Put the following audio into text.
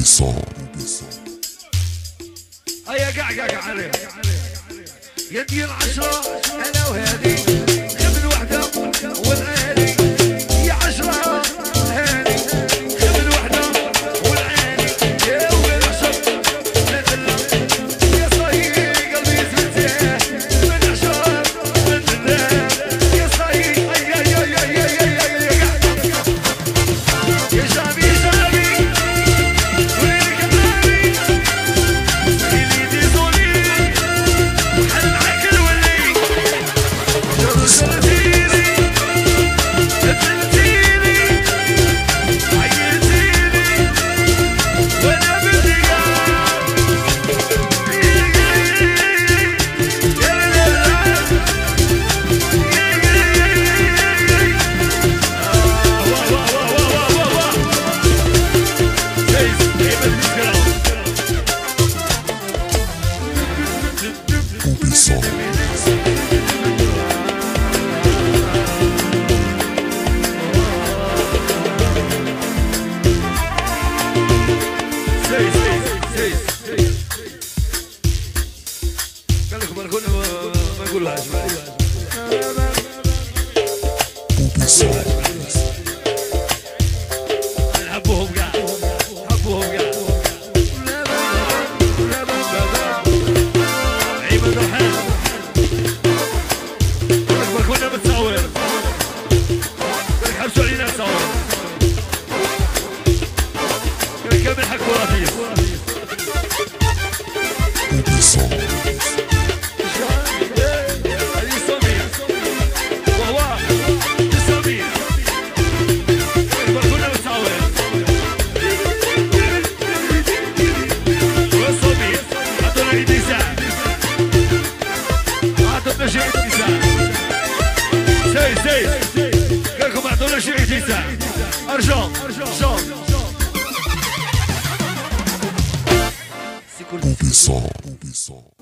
بصام هيا قعقع عليه. يدي العشرة. أنا وهذه. Davidson. Seis, seis, seis, seis. Pelo que marcou, não vai زيد زيد قالكم اعطونا شي عيد ارجو ارجو Ubisoft.